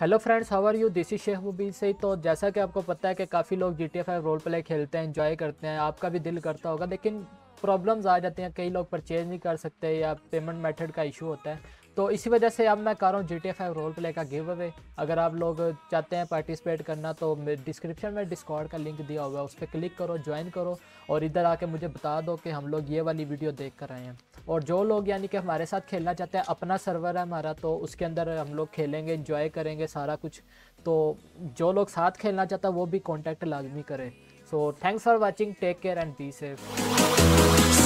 Hello friends how are you this is Shaikh Mubeen से तो जैसा कि आपको पता है कि काफ़ी लोग G T five role play खेलते हैं इन्जॉय करते हैं। आपका भी दिल करता होगा, लेकिन प्रॉब्लम्स आ जाती हैं, कई लोग परचेज नहीं कर सकते या पेमेंट मेथड का इशू होता है। तो इसी वजह से अब मैं कर रहा हूँ G T five role play का गिव अवे अगर आप लोग चाहते हैं पार्टिसिपेट करना तो डिस्क्रिप्शन में डिस्कॉर्ड का लिंक दिया हुआ है, उस पर क्लिक करो ज्वाइन करो और इधर आके मुझे बता दो कि हम लोग ये वाली वीडियो देख कर आए हैं। और जो लोग यानी कि हमारे साथ खेलना चाहते हैं, अपना सर्वर है हमारा तो उसके अंदर हम लोग खेलेंगे इंजॉय करेंगे सारा कुछ। तो जो लोग साथ खेलना चाहता है, वो भी कॉन्टैक्ट लाजमी करें। So thanks for watching take care and be safe